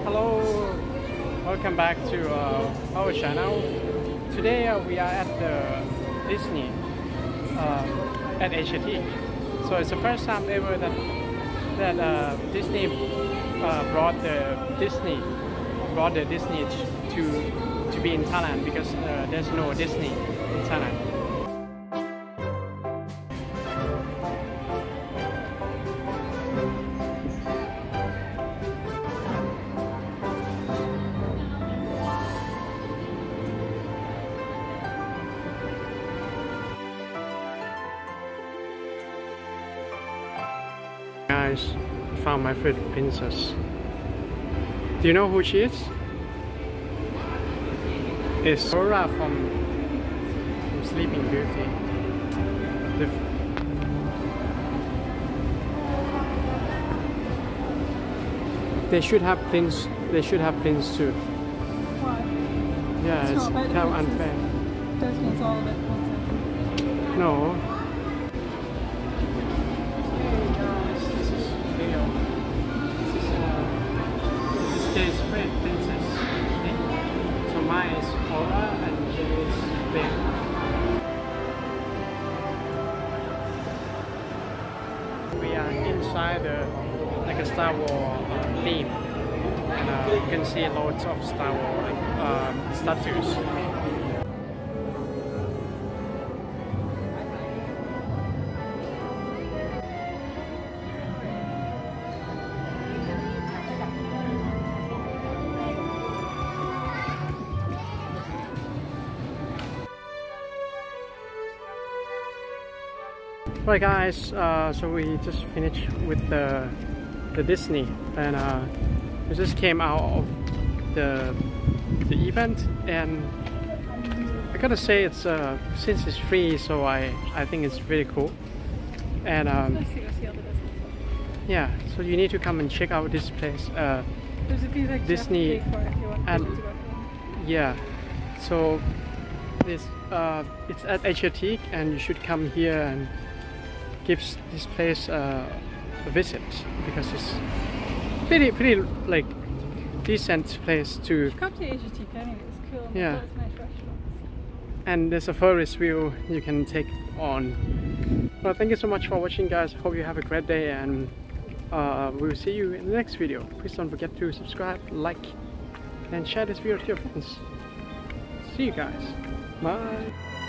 Hello, welcome back to uh, our channel. Today uh, we are at the Disney uh, at Asiatique. So it's the first time ever that that uh, Disney uh, brought the Disney brought the Disney to to be in Thailand because uh, there's no Disney in Thailand. Guys, I found my favorite princess. Do you know who she is? It's Aurora from, from Sleeping Beauty. The they should have prince. They should have prince too. Why? Yeah, It's it's, kind of princes. unfair. Desmond's all a bit. No. Is Aura and is Ben. We are inside the like a Star Wars uh, theme, and uh, you can see loads of Star Wars uh, statues. Right guys, uh, so we just finished with the the Disney and uh, we just came out of the the event and I gotta say it's uh, since it's free so I, I think it's really cool and um, Let's see, let's see all the Disney. yeah so you need to come and check out this place uh, There's a few things Disney you have to pay for if you want and- to go. Yeah. So this uh, it's at Asiatique, and you should come here and give s- this place uh, a visit because it's pretty pretty like decent place to. Come to anyway, it's cool. and Yeah. There's nice restaurants. And there's a Ferris wheel you can take on. Well, thank you so much for watching, guys. Hope you have a great day, and uh, we'll see you in the next video. Please don't forget to subscribe, like, and share this video to your friends. See you guys. Bye.